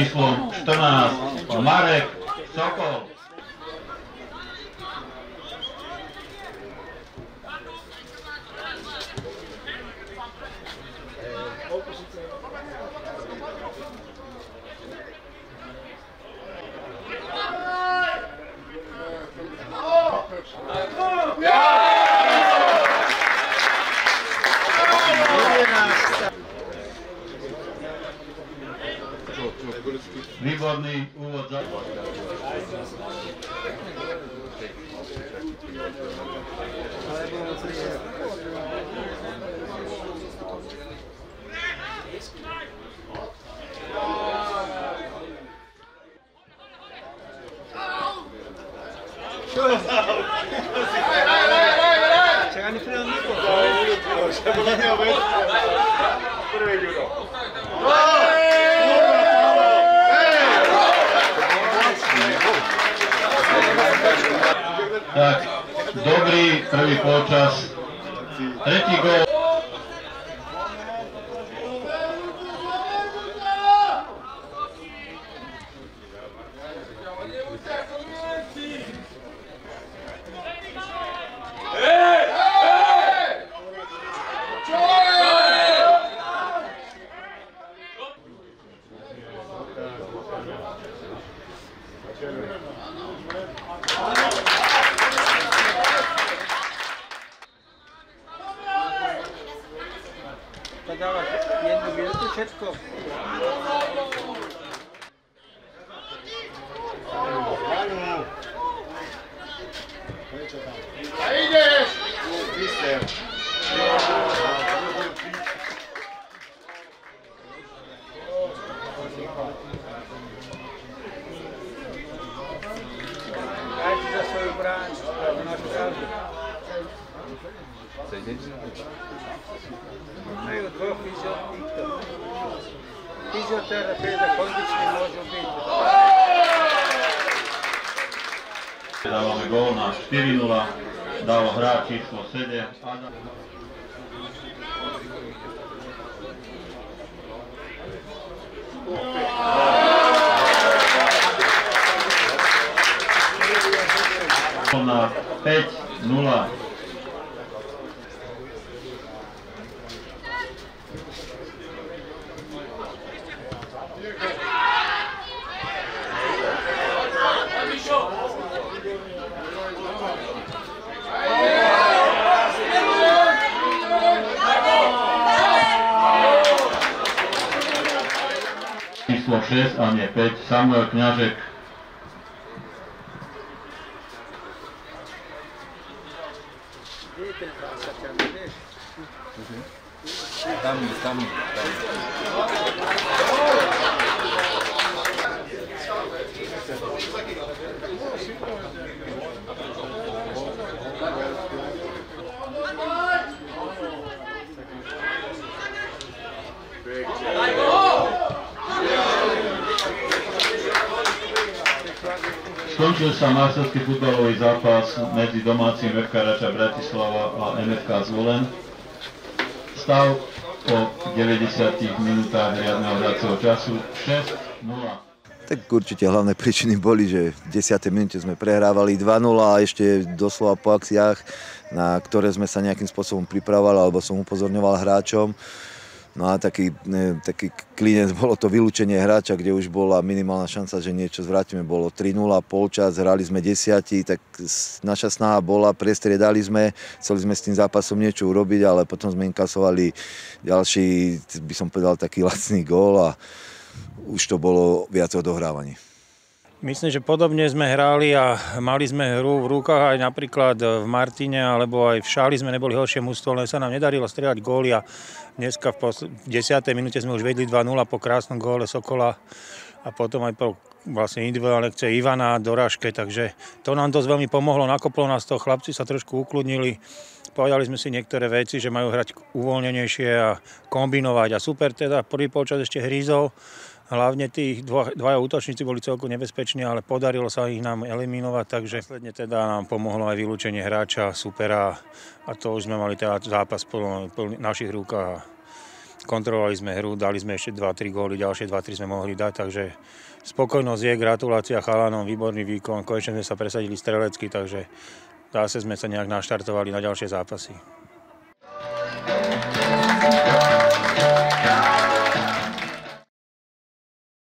Michał, Tomasz, Marek, Sokol. Thank you. wygodnej uwodza. Chegar no Fernando, pô. Chegou na minha vez. Tak, dobri prvi počas. Tretji gol. Thank you. jednu minutu všetko. A ideš! Isto je. Fizioterapeuta kondični može biti. Dao me gol na 4-0, dao hrač ispod sede. Na 5-0. Wisła 6, a nie 5, Samuel Kniarzek. Tam jest, tam jest. Skončil sa majstrovský futbalový zápas medzi domácim FK Rača Bratislava a MFK Zvolen. Stav po 90 minútach riadneho hracieho času 6-0. Tak určite hlavné príčiny boli, že v 10. minúte sme prehrávali 2-0 a ešte doslova po akciách, na ktoré sme sa nejakým spôsobom pripravovali, alebo som upozorňoval hráčom. No a taký, ne, taký klinec bolo to vylúčenie hráča, kde už bola minimálna šanca, že niečo zvrátime. Bolo 3-0, polčas, hrali sme desiatí, tak naša snaha bola, prestriedali sme, chceli sme s tým zápasom niečo urobiť, ale potom sme inkasovali ďalší, by som povedal, taký lacný gól a už to bolo viac odohrávaní. Myslím, že podobne sme hrali a mali sme hru v rukách aj napríklad v Martine alebo aj v Šáli sme neboli horšie mústvo, len sa nám nedarilo strieľať góly a dneska v, posl- v 10. minúte sme už vedli 2-0 po krásnom góle Sokola a potom aj po vlastne individuálne lekcie Ivana dorážke, takže to nám dosť veľmi pomohlo, nakoplo nás to, chlapci sa trošku ukludnili, povedali sme si niektoré veci, že majú hrať uvoľnenejšie a kombinovať a super teda, prvý polčas ešte hrízol, Hlavne tí dva, dvaja útočníci boli celku nebezpeční, ale podarilo sa ich nám eliminovať, takže následne teda nám pomohlo aj vylúčenie hráča, supera a to už sme mali teda zápas plný pln, našich rukách. Kontrolovali sme hru, dali sme ešte 2-3 góly, ďalšie 2-3 sme mohli dať, takže spokojnosť je, gratulácia chalanom, výborný výkon, konečne sme sa presadili strelecky, takže zase sme sa nejak naštartovali na ďalšie zápasy.